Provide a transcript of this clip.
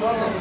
Gracias.